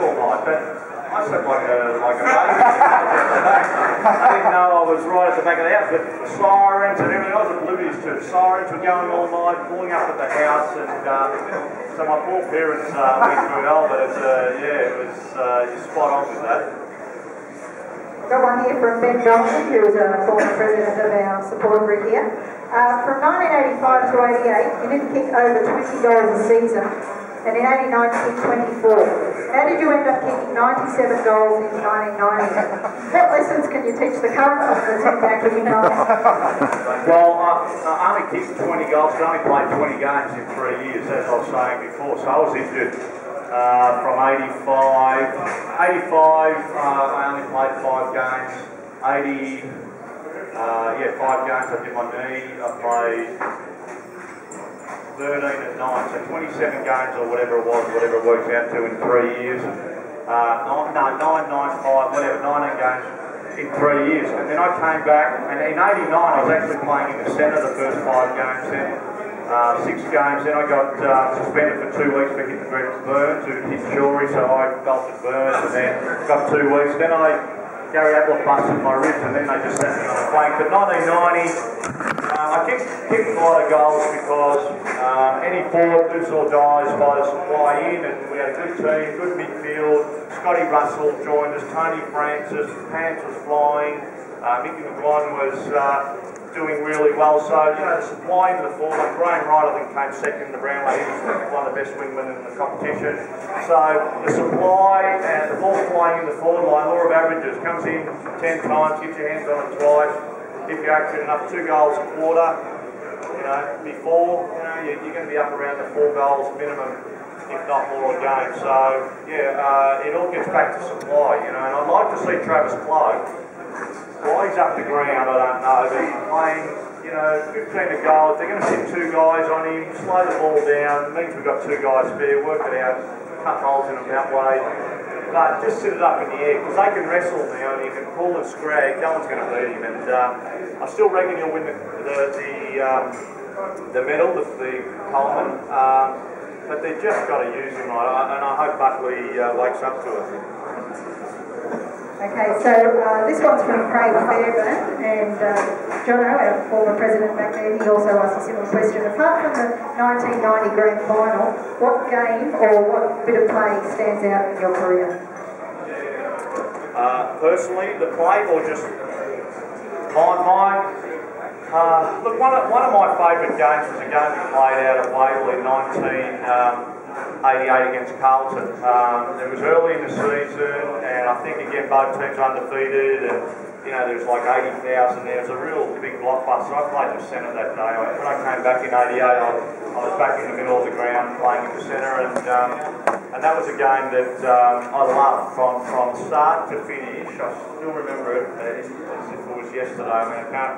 all night, but I slept like a, like a baby. I didn't know I was right at the back of the house, but sirens and everything, I was oblivious to it. Sirens were going all night, pulling up at the house, and uh, so my poor parents uh, went through hell, but it's, uh, yeah, it was uh, you're spot on with that. Got one here from Ben Johnson, who is a former president of our support group here. Uh, from 1985 to 88, you didn't kick over 20 goals a season, and in 89 you kicked 24. How did you end up kicking 97 goals in 1990? What lessons can you teach the current of the team Well, I, I only kicked 20 goals, I only played 20 games in three years, as I was saying before, so I was injured uh, from 85. 85, uh, I only played five games. 80, uh, yeah, five games, I did my knee. I played 13 at 9, so 27 games or whatever it was, whatever it works out to in three years. Uh, no, 9, 9, 5, whatever, 19 games in three years. And then I came back, and in 89 I was actually playing in the centre the first five games then uh, six games. Then I got uh, suspended for two weeks for hitting Burns, who hit jewellery, so I belted Burns, and then got two weeks. Then I Gary Ablett busted my ribs, and then they just sent me on a plane. But 1990, uh, I kicked, kicked a lot of goals because um, any forward lives or dies by the supply in, and we had a good team, good midfield. Scotty Russell joined us, Tony Francis, Pants was flying, uh, Mickey McGuane was uh, doing really well. So, you know, the supply into the forward, Graham Wright, I think, came second in the Brownlow. He was one of the best wingmen in the competition. So, the supply and the ball flying in the forward line, law of averages, comes in 10 times, get your hands on it twice. If you're accurate enough, two goals a quarter, you know, before, you know, you're, you're going to be up around the four goals minimum if not more a game. So, yeah, uh, it all gets back to supply, you know, and I'd like to see Travis Cloke why he's up the ground, I don't know, but he's playing, you know, 15 to goal. They're going to sit two guys on him, slow the ball down, it means we've got two guys spare, work it out, cut holes in them that way. But just sit it up in the air, because they can wrestle now and you can pull and scrag, no one's going to beat him. And um, I still reckon he'll win the, the, the, um, the medal, the, the Coleman. Um, but they've just got to use him, right. and I hope Buckley uh, wakes up to it. Okay, so uh, this one's from Craig Fairburn, and uh, Jono, our former president back there, he also asked a similar question. Apart from the 1990 grand final, what game or what bit of play stands out in your career? Uh, personally, the play or just my, my uh, look, one of, one of my favourite games was a game we played out at Waverley in 19. Um, 88 against Carlton. Um, it was early in the season, and I think again both teams were undefeated, and you know there was like 80,000 there. It was a real big blockbuster. I played in the centre that day. When I came back in 88, I, I was back in the middle of the ground playing in the centre, and um, and that was a game that um, I loved from from start to finish. I still remember it as, as if it was yesterday. I mean, I can't.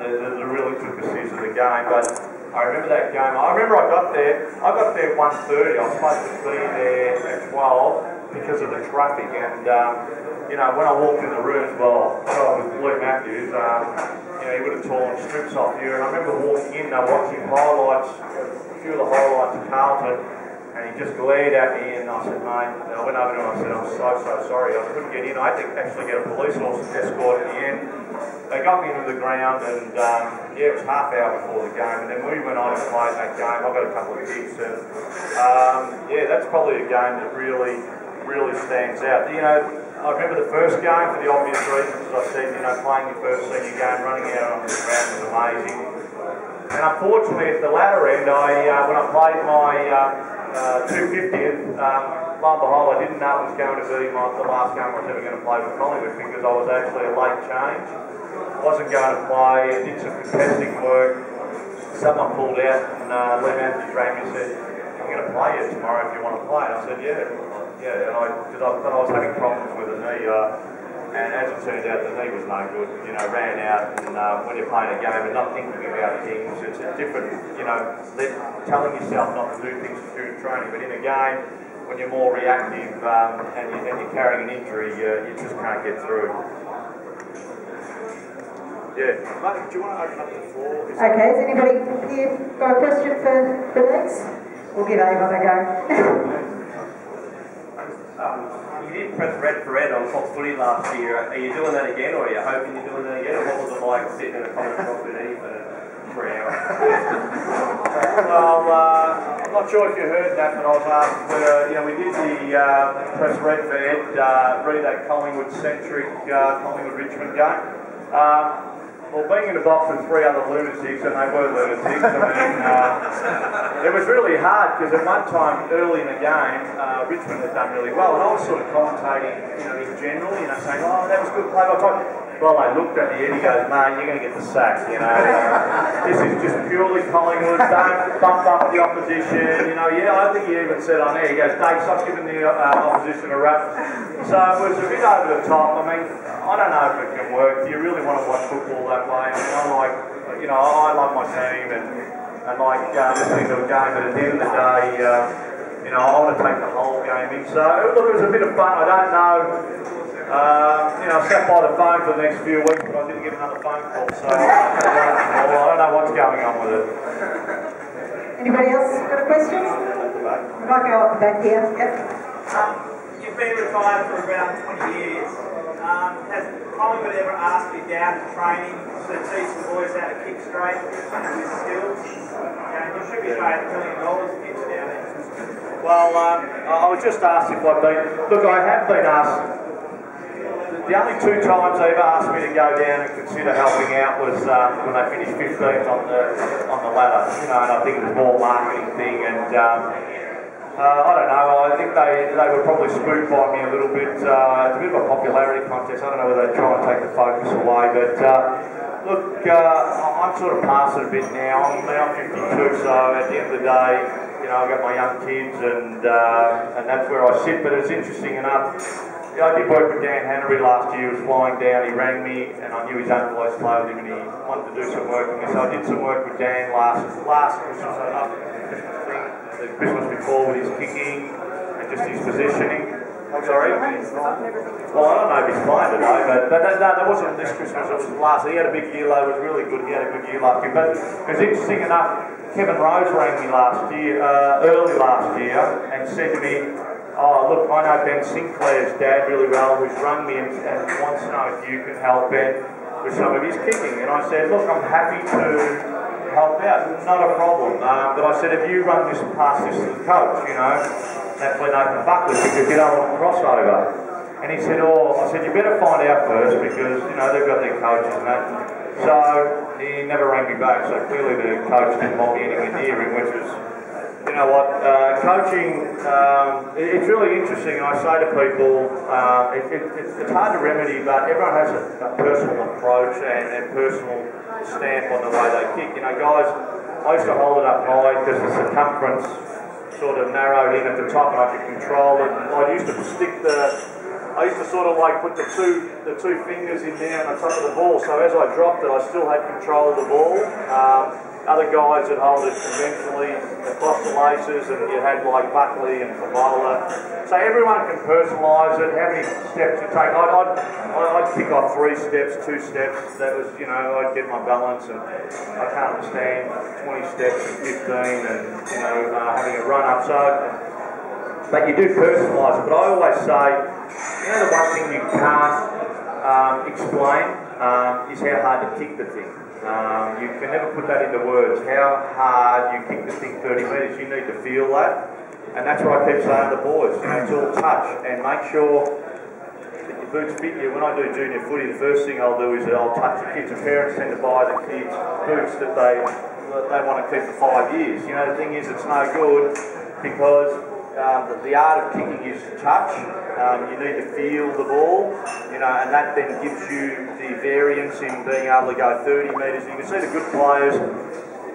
The, the, the real intricacies of the game, but I remember that game. I remember I got there. I got there 1.30. I was supposed to be there at 12 because of the traffic. And, um, you know, when I walked in the rooms, well, was with Blue Matthews. Um, you know, he would have torn strips off you. And I remember walking in, they watching highlights, a few of the highlights of Carlton. And he just glared at me and I said, mate, and I went over to him and I said, I'm so, so sorry. I couldn't get in. I had to actually get a police escort in the end. They got me into the ground and um, yeah, it was half hour before the game. And then we went on and played that game. I got a couple of kicks and um, yeah, that's probably a game that really, really stands out. You know, I remember the first game for the obvious reasons, as I said, you know, playing your first senior game, running out on the ground was amazing. And unfortunately, at the latter end, I uh, when I played my uh, uh, 250th, um, lo and behold, I didn't know it was going to be my, the last game I was ever going to play for Collingwood because I was actually a late change. Wasn't going to play, did some contesting work. Someone pulled out and uh, Leigh Matthews rang me and said, I'm going to play you tomorrow if you want to play. And I said, yeah. Yeah, and I, because I thought I was having problems with the knee. Uh, and as it turned out, the knee was no good. You know, ran out, and uh, when you're playing a game and not thinking about things, it's a different. You know, telling yourself not to do things during training, but in a game, when you're more reactive um, and, you, you're carrying an injury, you just can't get through. Yeah, Mate, do you want to open up the floor? Is okay, has anybody here got a question for, for Lex? We'll give Avon a go. Um, you did press red for red on top footy last year. Are you doing that again, or are you hoping you're doing that again? Or what was it like sitting in a common box with Eve for three hours? Well, uh, I'm not sure if you heard that, but I was asked whether, you know, we did the uh, press red for Ed, uh, read that Collingwood-centric uh, Collingwood-Richmond game. Um, well, being in a box with three other lunatics, and they were lunatics, I mean, uh, it was really hard because at one time early in the game, uh, Richmond had done really well, and I was sort of commentating, you know, in general, you know, saying, oh, that was good play by Todd. Well, they looked at me and he goes, mate, you're going to get the sack, you know. this is just purely Collingwood, don't bump up the opposition, you know. Yeah, I think he even said on there, he goes, Dave, stop giving the uh, opposition a rap. So it was a bit over the top. I mean, I don't know if it can work. Do you really want to watch football that way? I mean, I like, you know, I love my team and, and like uh, listening to a game, but at the end of the day, uh, you know, I want to take the whole game in. So, look, it was a bit of fun. I don't know. Uh, you know, I sat by the phone for the next few weeks, but I didn't get another phone call, so well, I don't know what's going on with it. Anybody else got a question? We might go up the back here. Yep. You've been retired for about 20 years. Um, has Collingwood ever asked you down to training to teach the boys how to kick straight with skills? And you should be paid a million dollars you down there. Well, um, I was just asked if I've been. Look, I have been asked. The only two times they've asked me to go down and consider helping out was um, when they finished 15th on the on the ladder. You know, and I think it was more marketing thing. And um, I don't know. I think they they were probably spooked by me a little bit. Uh, it's a bit of a popularity contest. I don't know whether they try and take the focus away, but. Uh, Look, uh, I'm sort of past it a bit now. I'm now 52, so at the end of the day, you know, I've got my young kids and uh, and that's where I sit. But it's interesting enough. I did work with Dan Henry last year. He was flying down. He rang me, and I knew his I slowed him, and he wanted to do some work with me. So I did some work with Dan last last Christmas. So the Christmas before with his kicking and just his positioning. I'm sorry. Well, I don't know if he's playing today, but, but that, that, that wasn't this Christmas. It was last. He had a big year. It was really good. He had a good year last year. But it was interesting enough. Kevin Rose rang me last year, uh, early last year, and said to me, "Oh, look, I know Ben Sinclair's dad really well, who's rung me and, and wants to know if you can help Ben with some of his kicking." And I said, "Look, I'm happy to." Help out, not a problem. Um, but I said, if you run this past this to the coach, you know, that's when Nathan Buckley because you don't want crossover. And he said, oh, I said, you better find out first because, you know, they've got their coaches and that. So he never rang me back, so clearly the coach didn't want me anywhere near him, which was, you know what, uh, coaching, um, it- it's really interesting. I say to people, uh, it, it, it's, hard to remedy, but everyone has a, a personal approach and a personal stamp on the way they kick. You know, guys, I used to hold it up high because the circumference sort of narrowed in at the top and I could control it. I used to stick the, I used to sort of like put the two the two fingers in there on the top of the ball. So as I dropped it, I still had control of the ball. Um, other guys that hold it conventionally across the laces, and you had like Buckley and Fevola. So everyone can personalise it. How many steps you take? I'd, I'd, I'd kick off three steps, two steps. That was, you know, I'd get my balance, and I can't stand 20 steps and 15, and you know, uh, having a run up. So but you do personalise it. But I always say, you know, the one thing you can't um, explain um, is how hard to kick the thing. Um, you can never put that into words. How hard you kick the thing 30 metres, you need to feel that. And that's why I keep saying to the boys. It's all touch and make sure that your boots fit you. When I do junior footy, the first thing I'll do is I'll touch the kids. The parents tend to buy the kids boots that they that they want to keep for five years. You know, the thing is, it's no good because um, the, the art of kicking is touch. Um, you need to feel the ball, you know, and that then gives you the variance in being able to go 30 metres. You can see the good players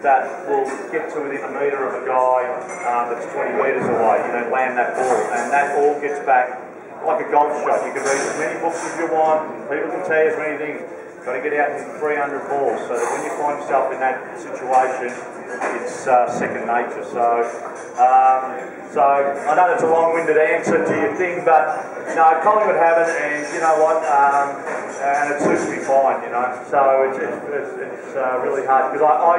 that will get to within a metre of a guy um, that's 20 metres away, you know, land that ball, and that all gets back like a golf shot. You can read as many books as you want, people can tell you as many things. Got to get out in 300 balls so that when you find yourself in that situation, it's uh, second nature. So, um, so I know that's a long-winded answer to your thing, but no, Collingwood have it, and you know what, um, and it suits me fine, you know. So it's it's, it's, it's uh, really hard because I, I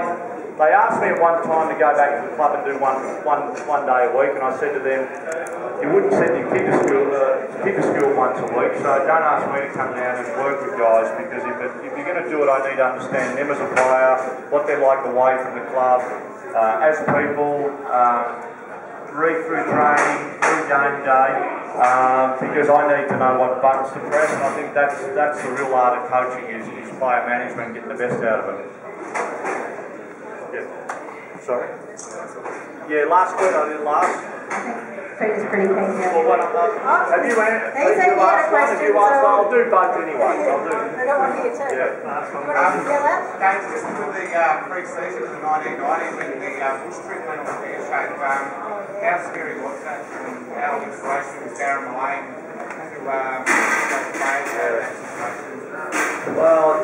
they asked me at one time to go back to the club and do one, one, one day a week, and I said to them, you wouldn't send your kid to school, uh, kid to school once a week, so don't ask me to come down and work with guys, because if, it, if you're going to do it, I need to understand them as a player, what they're like away from the club, uh, as people, um, read through training, through game day, um, because I need to know what buttons to press, and I think that's that's the real art of coaching is, is player management, getting the best out of it. Yeah. Sorry. Yeah, last word I did last. Peter's pretty keen Well, now. what, uh, have you answered? He's have you a asked one? Have you question, asked so- I'll do both anyway. I'll do. I got one here too. Yeah. You want to yell out? Gates, just with the uh, pre-season of the 1990s when the uh, bush trip went on fair shape, um, how scary was that? And how inspiration was Darren Millane to um, those players out of that situation? Well,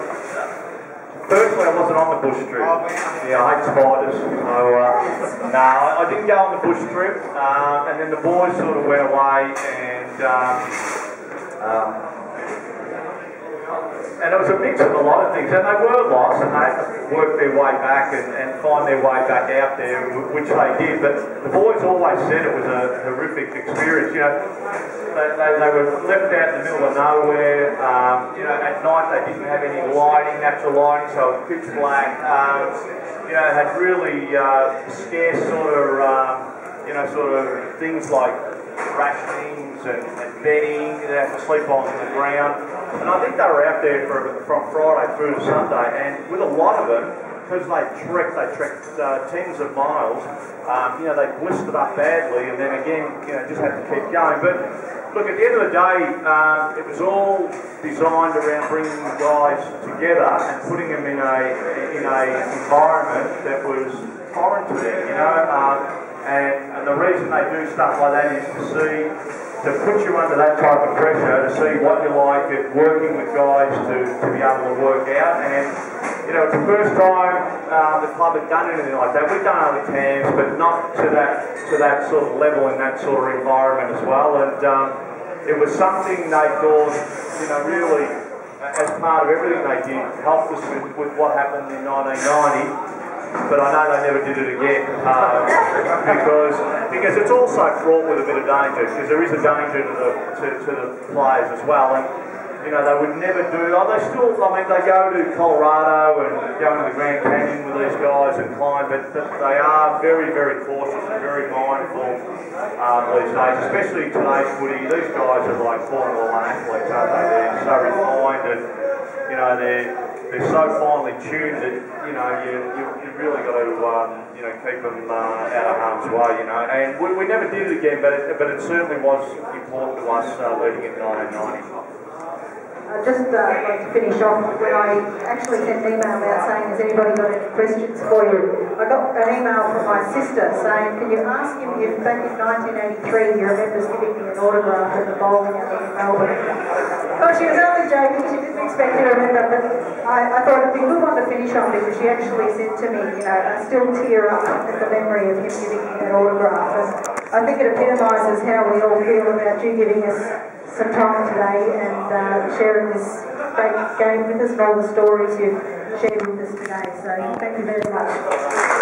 firstly, I wasn't on the bush trip. Oh. Yeah, I hate spiders. So, uh, no, I, I didn't go on the bush trip. Um, and then the boys sort of went away and. Um, um, and it was a mix of a lot of things, and they were lost, and they had to work their way back and, and find their way back out there, which they did. But the boys always said it was a horrific experience. You know, they, they, they were left out in the middle of nowhere. Um, you know, at night they didn't have any lighting, natural lighting, so it was pitch black. Um, you know, had really uh, scarce sort of, um, you know, sort of things like rationings and, and bedding. They had to sleep on the ground. And I think they were out there for, from Friday through to Sunday. And with a lot of them, because they trekked, they trekked uh, tens of miles. Um, you know, they blistered up badly, and then again, you know, just had to keep going. But look, at the end of the day, um, it was all designed around bringing the guys together and putting them in a in a environment that was foreign to them. You know, um, and, and the reason they do stuff like that is to see to put you under that type of pressure to see what you like at working with guys to, to be able to work out. And, you know, it's the first time uh, the club had done anything like that. We've done other camps, but not to that to that sort of level in that sort of environment as well. And um, it was something they thought, you know, really, as part of everything they did, helped us with, with what happened in 1990 but I know they never did it again um, because because it's also fraught with a bit of danger because there is a danger to the to, to the players as well. And you know they would never do oh they still I mean they go to Colorado and go into the Grand Canyon with these guys and climb but, they are very very cautious and very mindful um, these days especially today's footy. These guys are like Formula One athletes aren't they? They're so refined and you know they're they're so finely tuned that you know you you, you really got to um, you know keep them uh, out of harm's way. You know, and we, we never did it again, but it, but it certainly was important to us uh, leading in 1990. I'd just uh, like to finish off when I actually sent an email out saying, has anybody got any questions for you? I got an email from my sister saying, can you ask him if back in 1983 he remembers giving me an autograph at the bowling alley in Melbourne? Oh, she was only joking, she didn't expect me to remember, but I, I thought it'd be good one to finish on because she actually said to me, you know, I still tear up at the memory of him giving me that autograph. And I think it epitomises how we all feel about you giving us some time today and uh, sharing this great game with us and all the stories you've shared with us today. So thank you very much.